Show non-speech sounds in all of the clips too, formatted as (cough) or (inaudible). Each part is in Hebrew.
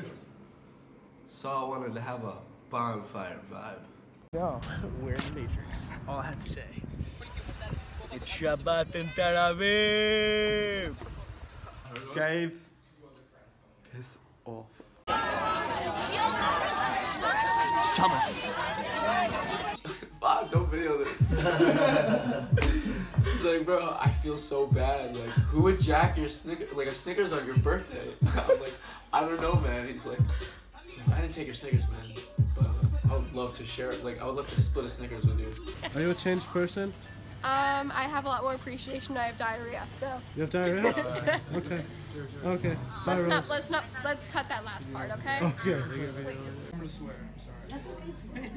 snickers. So I wanted to have a bonfire vibe. No, (laughs) we're in the Matrix. All I have to say. It's Shabbat and Tel Aviv. Gabe, piss off. Shabbos. Fuck, don't video this. (laughs) It's like, bro, I feel so bad. Like, who would jack your snicker, like a Snickers on your birthday? (laughs) I'm like, I don't know, man. He's like, I didn't take your Snickers, man. But uh, I would love to share it. Like, I would love to split a Snickers with you. Are you a changed person? Um, I have a lot more appreciation. I have diarrhea, so You have diarrhea? okay. Okay. Bye, let's not let's not let's cut that last part, okay? Okay. Please. That's okay.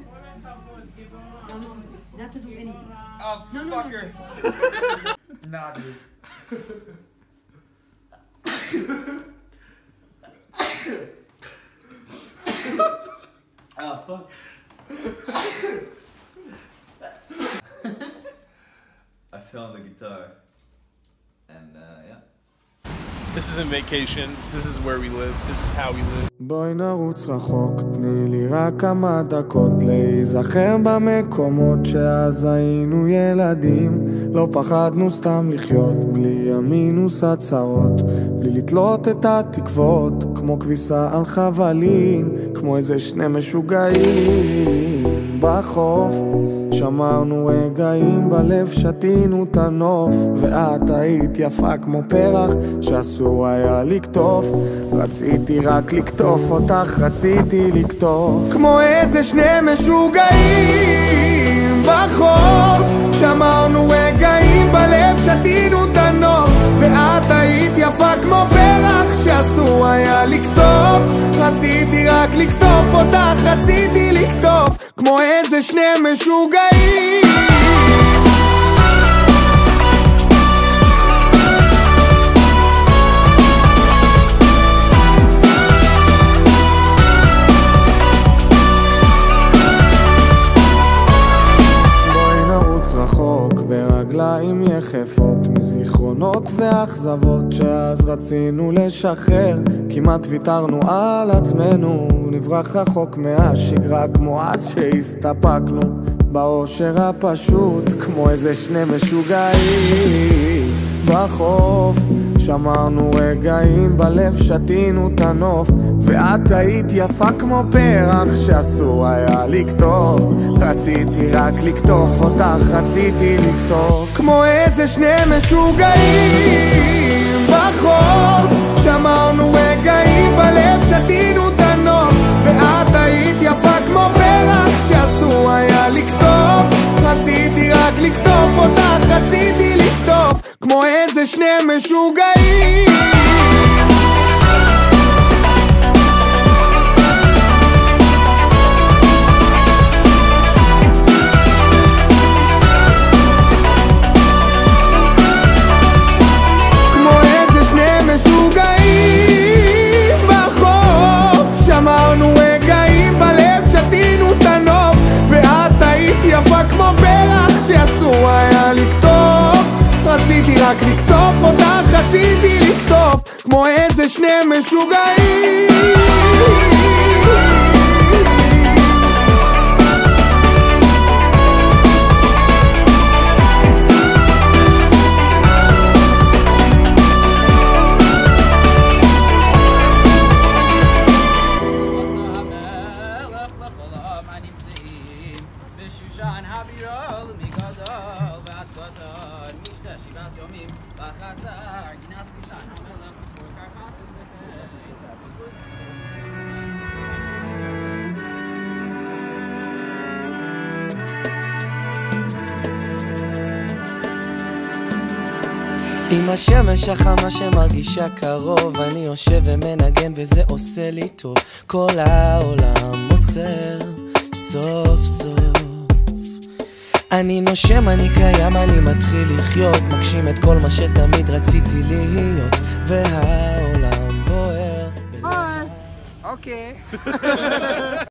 now listen to me. Not to do anything. Oh, No, no, no. fucker. (laughs) nah, dude. (laughs) Oh, fuck. Found the guitar, and uh, yeah. This isn't vacation. This is where we live. This is how we live. בואי נרוץ רחוק, תני לי רק כמה דקות להיזכר במקומות שאז היינו ילדים לא פחדנו סתם לחיות, בלי המינוס הצרות בלי לתלות את התקוות, כמו כביסה על חבלים כמו איזה שני משוגעים בחוף. שמרנו רגעים בלב, שתינו את הנוף. ואת היית יפה כמו פרח שאסור היה לקטוף. רציתי רק לקטוף אותך, רציתי לקטוף. כמו איזה שני משוגעים בחוף. שמרנו רגעים בלב, שתינו את הנוף. ואת היית יפה כמו פרח שאסור היה לקטוף רציתי רק לקטוף אותך, רציתי לקטוף כמו איזה שני משוגעים יחפות מזיכרונות ואכזבות שאז רצינו לשחרר. כמעט ויתרנו על עצמנו נברח רחוק מהשגרה כמו אז שהסתפקנו באושר הפשוט כמו איזה שני משוגעים. בחוף שמרנו רגעים בלב, שתינו את הנוף ואת היית יפה כמו פרח שאסור היה לקטוף רציתי רק לקטוף אותך, רציתי לקטוף כמו איזה שני משוגעים בחוף. שמרנו רגעים בלב, שתינו את הנוף. ואת היית יפה כמו פרח שאסור היה לקטוף רציתי רק לקטוף אותך, רציתי לקטוף כמו איזה שני משוגעים כמו איזה שני משוגעים המלך לכל העם הנמצאים בשושן הבירה מגדול ועד קטן משתה שבעה יומים בחצר גינס ביסן המלך עם השמש החמה שמרגישה קרוב אני יושב ומנגן וזה עושה לי טוב. כל העולם עוצר סוף סוף. אני נושם, אני קיים, אני מתחיל לחיות. מגשים את כל מה שתמיד רציתי להיות והעולם בוער. אוקיי (laughs)